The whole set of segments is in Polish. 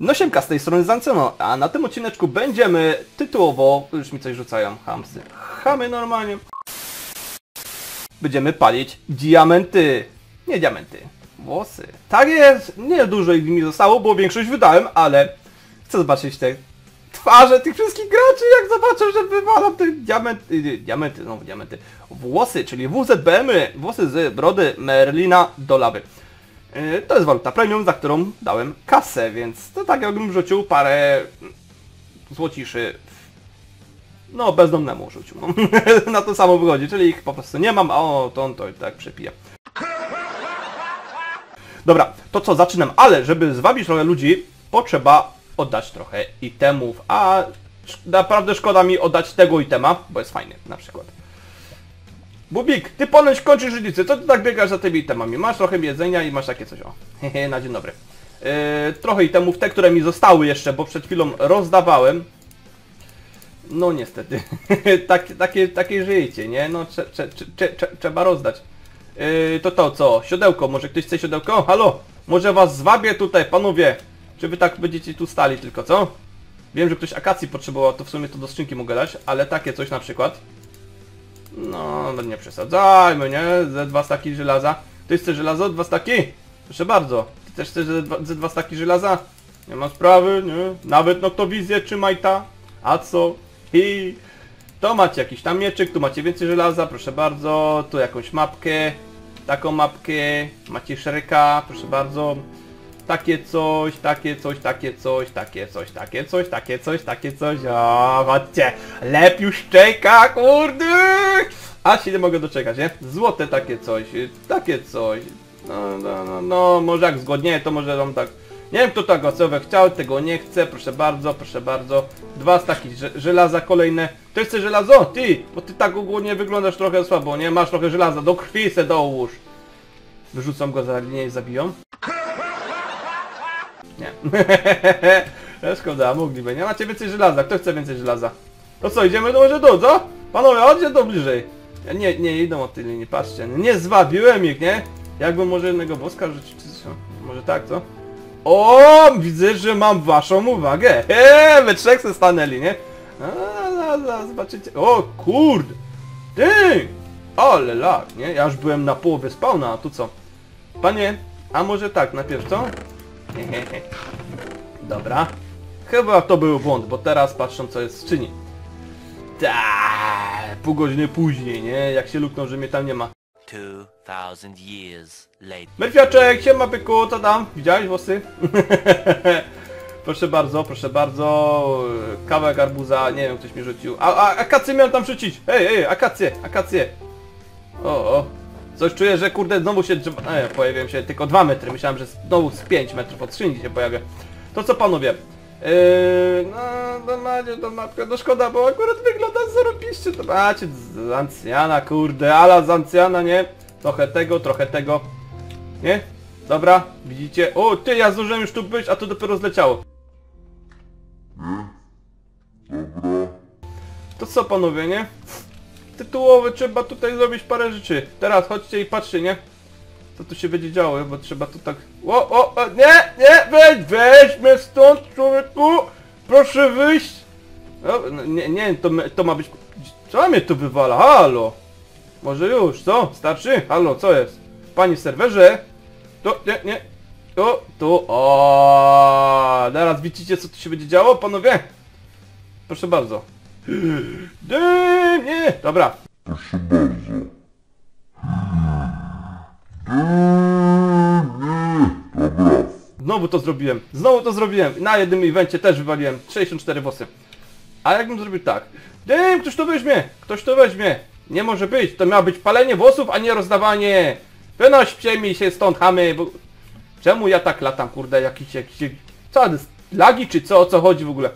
No siemka, z tej strony Zanceno, a na tym odcineczku będziemy tytułowo, już mi coś rzucają, hamsy, chamy normalnie. Będziemy palić diamenty, nie diamenty, włosy. Tak jest, nie dużo ich mi zostało, bo większość wydałem, ale chcę zobaczyć te twarze tych wszystkich graczy, jak zobaczę, że wywalam te diamenty, y, diamenty, znowu diamenty, włosy, czyli WZBM-y, włosy z brody Merlina do lawy. Yy, To jest waluta premium, za którą dałem kasę, więc to tak jakbym rzucił parę złociszy no bezdomnemu rzucił. No. Na to samo wychodzi, czyli ich po prostu nie mam, a o, to on to i tak przepija. Dobra, to co, zaczynam, ale żeby zwabić trochę ludzi, potrzeba oddać trochę itemów, a naprawdę szkoda mi oddać tego itema, bo jest fajny na przykład. Bubik, ty ponoć kończysz żylicę, co ty tak biegasz za tymi itemami? Masz trochę jedzenia i masz takie coś, o. Hehe, na dzień dobry. Yy, trochę itemów, te, które mi zostały jeszcze, bo przed chwilą rozdawałem. No niestety, tak, takie, takie nie? No trze, trze, trze, trze, trzeba rozdać. Yy, to to co? Siodełko, może ktoś chce siodełko? Halo? Może was zwabię tutaj, panowie? Czy wy tak będziecie tu stali tylko, co? Wiem, że ktoś akacji potrzebował, to w sumie to do skrzynki mogę dać, ale takie coś na przykład. No, no nie przesadzajmy, nie? Ze dwa staki żelaza. Ty chcesz żelazo? Dwa staki? Proszę bardzo. Ty też chcesz ze dwa, staki żelaza? Nie ma sprawy, nie? Nawet noktowizję trzymaj ta. A co? I to macie jakiś tam mieczyk, tu macie więcej żelaza, proszę bardzo. Tu jakąś mapkę. Taką mapkę. Macie szeryka, proszę bardzo. Takie coś, takie coś, takie coś, takie coś, takie coś, takie coś, takie coś. O, chodźcie. Lep już czeka, kurde. A się nie mogę doczekać, nie? Złote takie coś, takie coś. No, no, no, no, może jak zgodnie, to może wam tak... Nie wiem kto tak osoby chciał, tego nie chce, proszę bardzo, proszę bardzo. Dwa staki ż- żelaza kolejne. Ty chce żelazo? Ty! Bo ty tak ogólnie wyglądasz trochę słabo, nie? Masz trochę żelaza, do krwi se dołóż. Wyrzucam go za linię i zabiją. Nie. Szkoda, mogliby. Nie macie więcej żelaza. Kto chce więcej żelaza? To co, idziemy do może do, co? Panowie, chodźcie do bliżej. Nie, nie idą od tej linii, patrzcie. Nie zwabiłem ich, nie? Jakbym może jednego boska rzucić, czy co? Może tak, co? O, widzę, że mam waszą uwagę. Eee, we trzech se stanęli, nie? A, za, za, zobaczycie. O, kurde. Ty! Ale lak, nie? Ja już byłem na połowie spawna, a tu co? Panie, a może tak, najpierw co? Dobra. Chyba to był błąd, bo teraz patrzą co jest w skrzyni. Ta, pół godziny później, nie? Jak się lukną, że mnie tam nie ma. 2000 years later. Merfiaczek, siema byku, co tam? Widziałeś włosy? proszę bardzo, proszę bardzo. Kawałek arbuza, nie wiem, ktoś mi rzucił. A, a akację miałem tam rzucić! Ej, ej, akację, akację! O, o. Coś czuję, że kurde znowu się drzewa... E, pojawiłem się tylko 2 metry, myślałem, że znowu z 5 metrów od skrzyni się pojawia. To co panowie? Yy, no, no macie to mapkę, no szkoda, bo akurat wygląda zarobiście, to macie z ancjana, kurde, ala z ancjana, nie? Trochę tego, trochę tego, nie? Dobra, widzicie? O, ty, ja zdążyłem już tu być, a to dopiero zleciało. To co panowie, nie? Tytułowy trzeba tutaj zrobić parę rzeczy. Teraz chodźcie i patrzcie, nie? Co tu się będzie działo, bo trzeba tu tak... O, o, o, nie, nie, weź, weź mnie stąd, człowieku! Proszę wyjść! O, no, nie, nie, to, to ma być... Co mnie tu wywala? Halo! Może już, co? Starczy? Halo, co jest? Panie w serwerze? To, nie, nie. O, tu, o, Teraz widzicie, co tu się będzie działo, panowie? Proszę bardzo. Nie, dobra. Znowu to zrobiłem. Znowu to zrobiłem. Na jednym evencie też wywaliłem 64 włosy. A jakbym zrobił tak? Dym, ktoś to weźmie! Ktoś to weźmie! Nie może być, to miało być palenie włosów, a nie rozdawanie! Wynoście mi się stąd, chamy, bo... Czemu ja tak latam, kurde, jakiś, jakiś... Co, lagi czy co, o co chodzi w ogóle?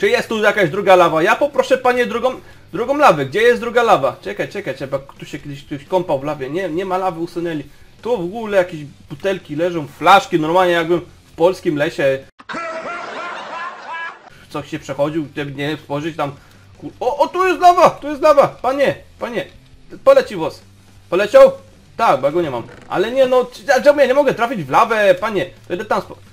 Czy jest tu jakaś druga lawa? Ja poproszę panie drugą, drugą lawę. Gdzie jest druga lawa? Czekaj, czekaj, trzeba, tu się kiedyś ktoś kąpał w lawie. Nie, nie ma lawy, usunęli. Tu w ogóle jakieś butelki leżą, flaszki, normalnie jakbym w polskim lesie coś się przechodził, nie spojrzeć tam. O, o, tu jest lawa, tu jest lawa, panie, panie, poleci włos. Poleciał? Tak, bo ja go nie mam. Ale nie no, czemu ja nie mogę trafić w lawę, panie, to idę tam spo...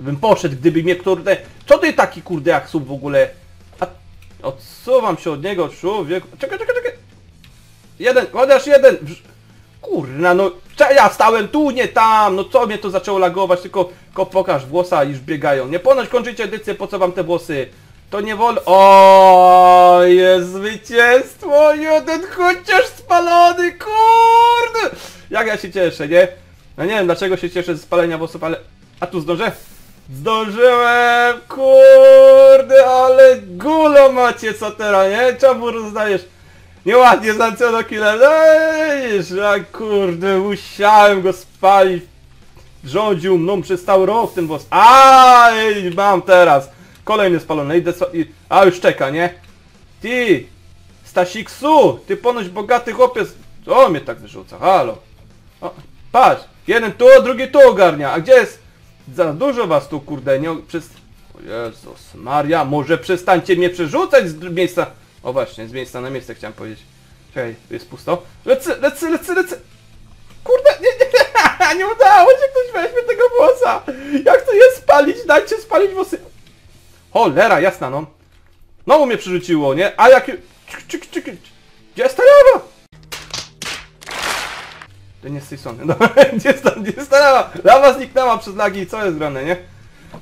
Bym poszedł, gdyby mnie kurde... Co ty taki kurde jak sub w ogóle? A... Odsuwam się od niego, człowieku. Czekaj, czekaj, czekaj. Jeden, chociaż jeden. Kurna, no ja stałem tu, nie tam, no co mnie to zaczęło lagować, tylko, tylko pokaż włosa już biegają. Nie ponoć kończycie edycję, po co wam te włosy? To nie wolno. O, jest zwycięstwo! Jeden chociaż spalony, kurde! Jak ja się cieszę, nie? No nie wiem dlaczego się cieszę z spalenia włosów, ale... A tu zdążę? Zdążyłem! Kurde, ale gulo macie co teraz, nie? Czemu rozdajesz? Nieładnie zancono killer. Ejż, a kurde, musiałem go spalić. Rządził mną przez cały rok ten włos. Aj, mam teraz. Kolejny spalony. Idę so... i- A, już czeka, nie? Ty, Stasiksu, ty ponoć bogaty chłopiec. Co mnie tak wyrzuca? Halo. O, patrz, jeden tu, drugi tu ogarnia. A gdzie jest? Za dużo was tu, kurde, nie... Przez... O Jezus Maria, może przestańcie mnie przerzucać z miejsca... O właśnie, z miejsca na miejsce chciałem powiedzieć. Czekaj, tu jest pusto. Lecę, lecę, lecę, lecę. Kurde, nie, nie, nie udało się, ktoś weźmie tego włosa. Jak to jest spalić? Dajcie spalić włosy. Cholera, jasna no. Znowu mnie przerzuciło, nie? A jak... Czyk, czyk, czyk, Gdzie jest ta lawa? To nie z tej strony. No, gdzie jest ta, gdzie jest ta lawa? Lawa zniknęła przez lagi, co jest grane, nie?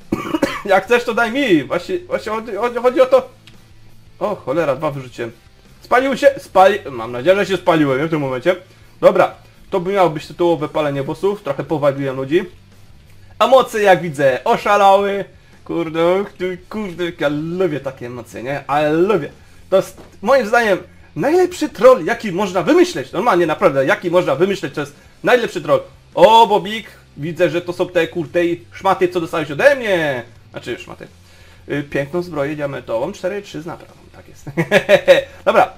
Jak chcesz, to daj mi. Właśnie, właśnie chodzi, chodzi, chodzi o to... O, cholera, dwa wyrzuciłem. Spalił się? Spali... Mam nadzieję, że się spaliłem nie, w tym momencie. Dobra, to by miało być tytułowe palenie bossów. Trochę powabiłem ludzi. Emocje, jak widzę, oszalały. Kurde, kurde, ja lubię takie emocje, nie? Ale lubię. To jest, moim zdaniem, najlepszy troll, jaki można wymyśleć. Normalnie, naprawdę, jaki można wymyśleć, to jest najlepszy troll. O, Bobik, widzę, że to są te kurde szmaty, co dostałeś ode mnie. Znaczy, szmaty. Y, Piękną zbroję diamentową, 4-3 z naprawą, tak jest. Dobra,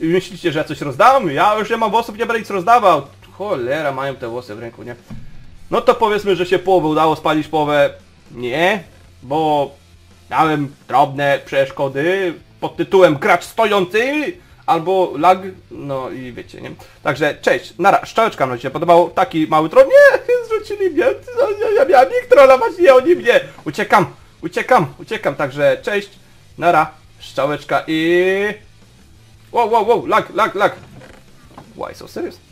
myślicie, że ja coś rozdałem? Ja już nie mam włosów, nie będę nic rozdawał. Cholera, mają te włosy w ręku, nie? No to powiedzmy, że się połowę udało spalić, połowę nie, bo miałem drobne przeszkody pod tytułem gracz stojący albo lag, no i wiecie, nie? Także cześć, nara, szczałeczka ci się podobało, taki mały troll, nie, zrzucili mnie, ja, ja miałem ich trollować, nie oni mnie, uciekam, uciekam, uciekam, także cześć, nara, szczałeczka i... Wow, wow, wow, lag, lag, lag. Why so serious?